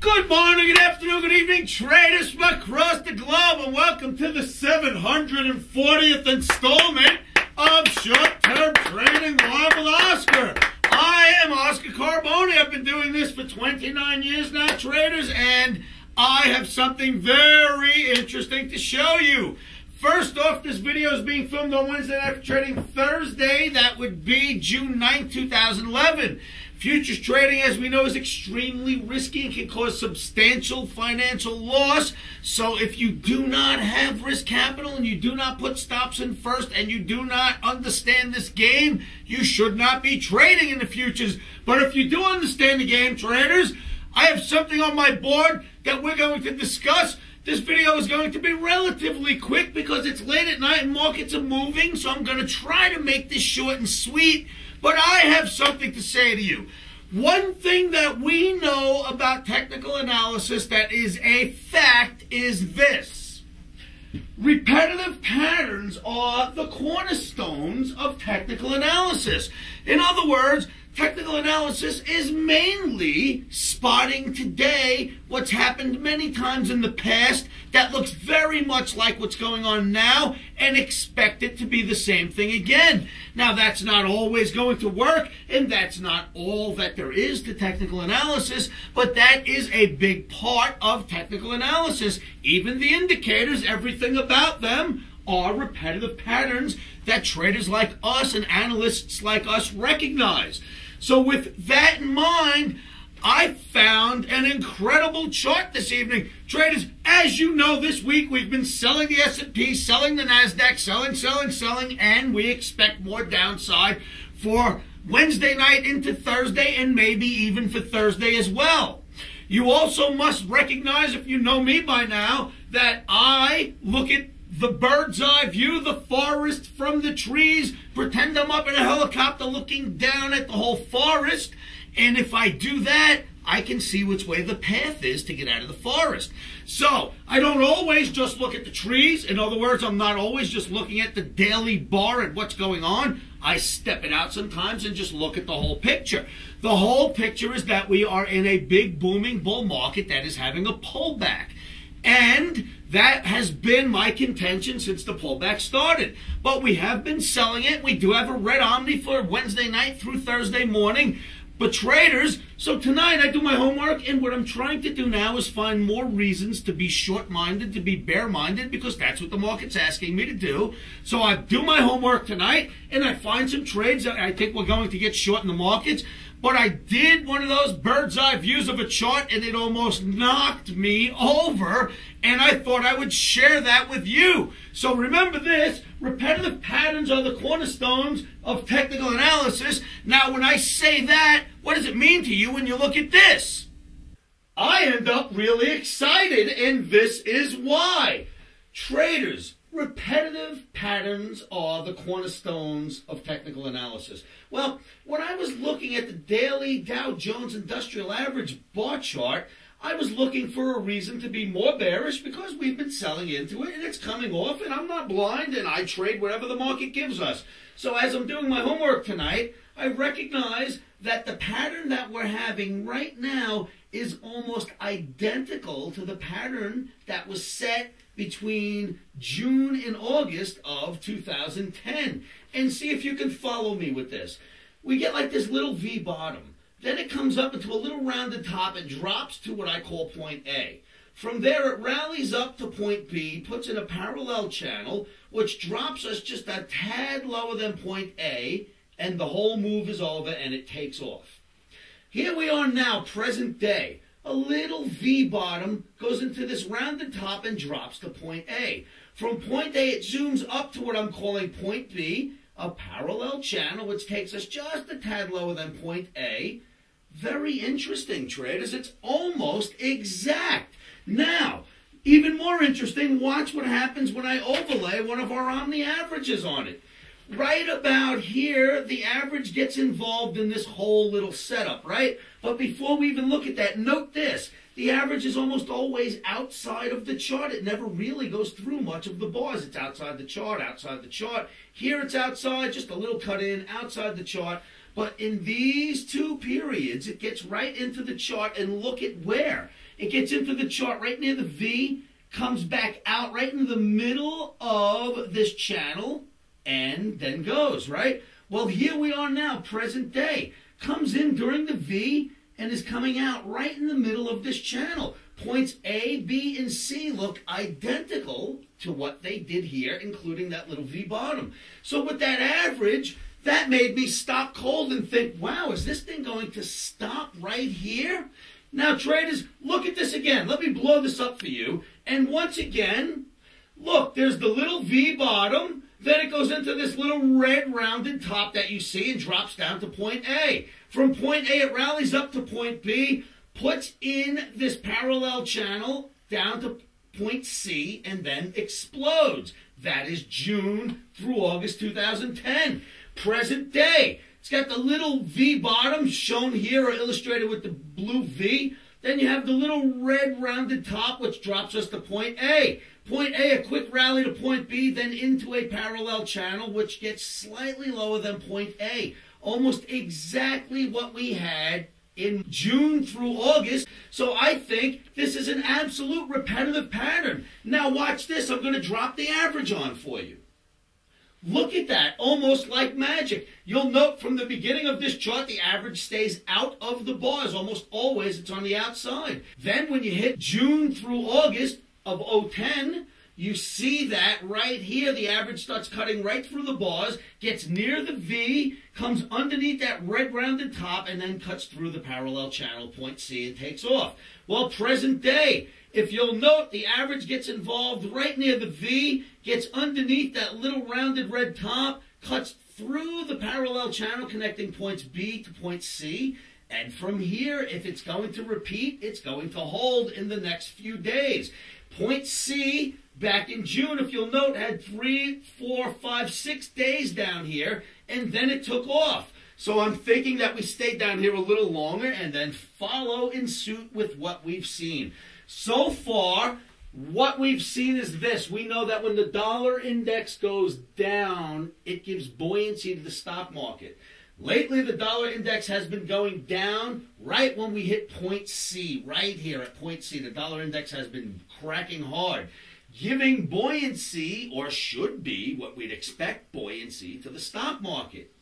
Good morning, good afternoon, good evening, traders from across the globe, and welcome to the 740th installment of Short Term Trading Live with Oscar. I am Oscar Carboni. I've been doing this for 29 years now, traders, and I have something very interesting to show you. First off, this video is being filmed on Wednesday Night Trading Thursday. That would be June 9, 2011. Futures trading, as we know, is extremely risky and can cause substantial financial loss. So if you do not have risk capital and you do not put stops in first and you do not understand this game, you should not be trading in the futures. But if you do understand the game, traders, I have something on my board that we're going to discuss. This video is going to be relatively quick because it's late at night and markets are moving, so I'm going to try to make this short and sweet. But I have something to say to you. One thing that we know about technical analysis that is a fact is this. Repetitive patterns are the cornerstones of technical analysis. In other words, Technical analysis is mainly spotting today what's happened many times in the past that looks very much like what's going on now and expect it to be the same thing again. Now, that's not always going to work, and that's not all that there is to technical analysis, but that is a big part of technical analysis. Even the indicators, everything about them, are repetitive patterns that traders like us and analysts like us recognize. So with that in mind, I found an incredible chart this evening. Traders, as you know, this week we've been selling the S&P, selling the NASDAQ, selling, selling, selling, and we expect more downside for Wednesday night into Thursday and maybe even for Thursday as well. You also must recognize, if you know me by now, that I look at the bird's eye view, the forest from the trees, pretend I'm up in a helicopter looking down at the whole forest. And if I do that, I can see which way the path is to get out of the forest. So I don't always just look at the trees. In other words, I'm not always just looking at the daily bar and what's going on. I step it out sometimes and just look at the whole picture. The whole picture is that we are in a big booming bull market that is having a pullback. And that has been my contention since the pullback started. But we have been selling it. We do have a red Omni for Wednesday night through Thursday morning. But traders, so tonight I do my homework, and what I'm trying to do now is find more reasons to be short-minded, to be bear-minded, because that's what the market's asking me to do. So I do my homework tonight, and I find some trades that I think we're going to get short in the markets. But I did one of those bird's eye views of a chart and it almost knocked me over. And I thought I would share that with you. So remember this repetitive patterns are the cornerstones of technical analysis. Now, when I say that, what does it mean to you when you look at this? I end up really excited, and this is why. Traders, repetitive patterns are the cornerstones of technical analysis. Well, when I was looking at the daily Dow Jones Industrial Average bar chart, I was looking for a reason to be more bearish because we've been selling into it and it's coming off and I'm not blind and I trade whatever the market gives us. So as I'm doing my homework tonight, I recognize that the pattern that we're having right now is almost identical to the pattern that was set between June and August of 2010. And see if you can follow me with this. We get like this little V bottom. Then it comes up into a little rounded top and drops to what I call point A. From there, it rallies up to point B, puts in a parallel channel, which drops us just a tad lower than point A, and the whole move is over and it takes off. Here we are now, present day. A little V bottom goes into this rounded top and drops to point A. From point A, it zooms up to what I'm calling point B, a parallel channel which takes us just a tad lower than point A. Very interesting, traders. It's almost exact. Now, even more interesting, watch what happens when I overlay one of our Omni averages on it right about here, the average gets involved in this whole little setup, right? But before we even look at that, note this. The average is almost always outside of the chart. It never really goes through much of the bars. It's outside the chart, outside the chart. Here it's outside, just a little cut in, outside the chart. But in these two periods, it gets right into the chart and look at where. It gets into the chart right near the V, comes back out right in the middle of this channel, and then goes, right? Well, here we are now, present day. Comes in during the V and is coming out right in the middle of this channel. Points A, B, and C look identical to what they did here, including that little V bottom. So with that average, that made me stop cold and think, wow, is this thing going to stop right here? Now, traders, look at this again. Let me blow this up for you. And once again, look, there's the little V bottom. Then it goes into this little red rounded top that you see and drops down to point A. From point A, it rallies up to point B, puts in this parallel channel down to point C, and then explodes. That is June through August 2010. Present day. It's got the little V bottom shown here or illustrated with the blue V. Then you have the little red rounded top, which drops us to point A. Point A, a quick rally to point B, then into a parallel channel, which gets slightly lower than point A. Almost exactly what we had in June through August. So I think this is an absolute repetitive pattern. Now watch this. I'm going to drop the average on for you. Look at that, almost like magic. You'll note from the beginning of this chart, the average stays out of the bars. Almost always it's on the outside. Then when you hit June through August of 010, you see that right here. The average starts cutting right through the bars, gets near the V, comes underneath that red rounded top, and then cuts through the parallel channel point C and takes off. Well, present day, if you'll note, the average gets involved right near the V, gets underneath that little rounded red top, cuts through the parallel channel connecting points B to point C, and from here, if it's going to repeat, it's going to hold in the next few days. Point C, back in June, if you'll note, had three, four, five, six days down here, and then it took off. So I'm thinking that we stay down here a little longer and then follow in suit with what we've seen. So far, what we've seen is this. We know that when the dollar index goes down, it gives buoyancy to the stock market. Lately, the dollar index has been going down right when we hit point C, right here at point C. The dollar index has been cracking hard, giving buoyancy, or should be what we'd expect buoyancy, to the stock market.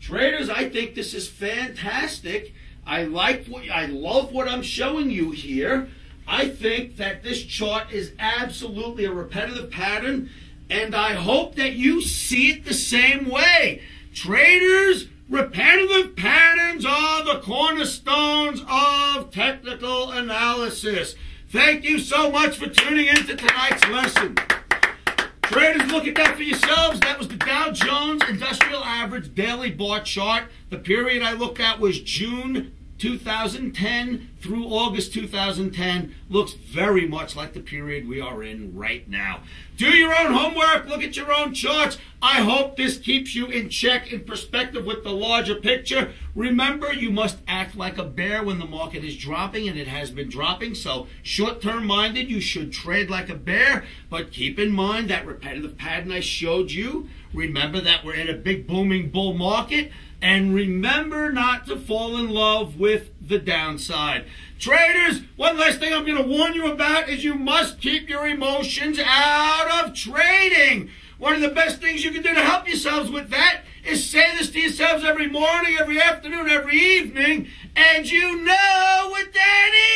Traders, I think this is fantastic. I like what I love what I'm showing you here. I think that this chart is absolutely a repetitive pattern, and I hope that you see it the same way. Traders, repetitive patterns are the cornerstones of technical analysis. Thank you so much for tuning in to tonight's lesson. Traders, look at that for yourselves. That was the Dow Jones Industrial Average Daily Bar Chart. The period I look at was June 2010 through August 2010 looks very much like the period we are in right now. Do your own homework, look at your own charts. I hope this keeps you in check, in perspective with the larger picture. Remember, you must act like a bear when the market is dropping, and it has been dropping. So, short term minded, you should trade like a bear, but keep in mind that repetitive pattern I showed you. Remember that we're in a big booming bull market. And remember not to fall in love with the downside. Traders, one last thing I'm going to warn you about is you must keep your emotions out of trading. One of the best things you can do to help yourselves with that is say this to yourselves every morning, every afternoon, every evening, and you know what that is.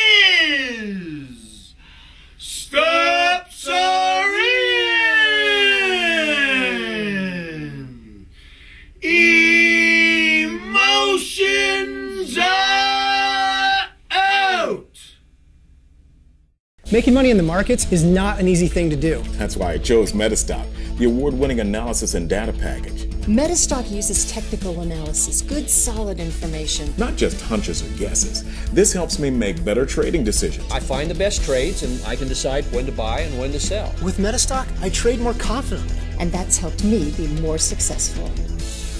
Making money in the markets is not an easy thing to do. That's why I chose Metastock, the award winning analysis and data package. Metastock uses technical analysis, good solid information. Not just hunches or guesses. This helps me make better trading decisions. I find the best trades and I can decide when to buy and when to sell. With Metastock, I trade more confidently. And that's helped me be more successful.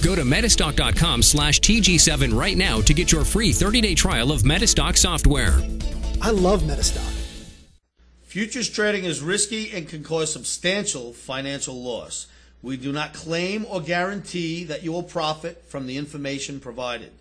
Go to metastock.com slash TG7 right now to get your free 30-day trial of Metastock software. I love Metastock. Futures trading is risky and can cause substantial financial loss. We do not claim or guarantee that you will profit from the information provided.